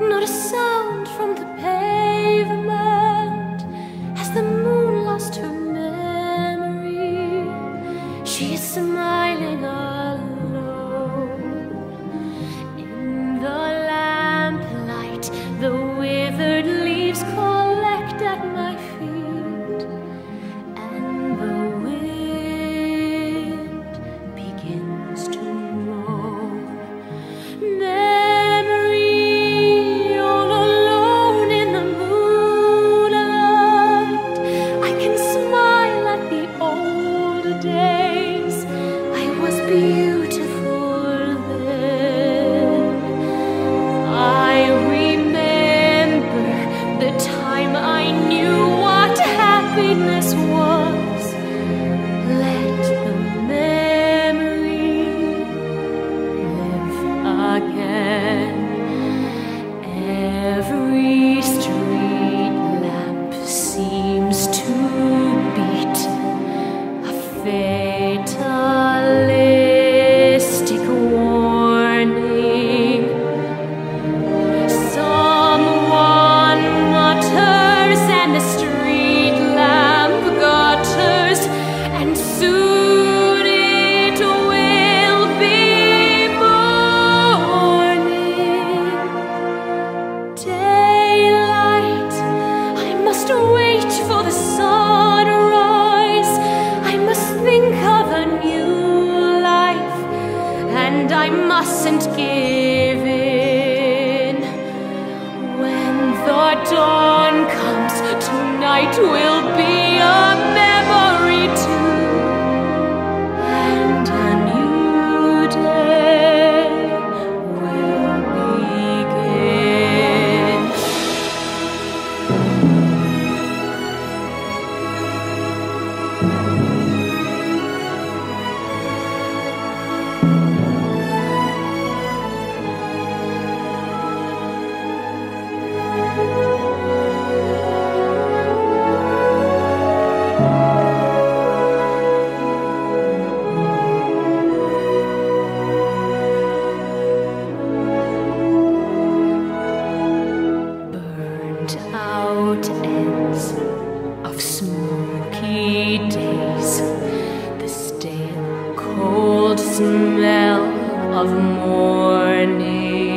Not a sound from the pavement. Has the moon lost her memory? She is smiling alone. In the lamplight, the withered leaves collect Every street lamp seems to beat. A fatalistic think of a new life, and I mustn't give in. When the dawn comes, tonight will Burnt smell of morning.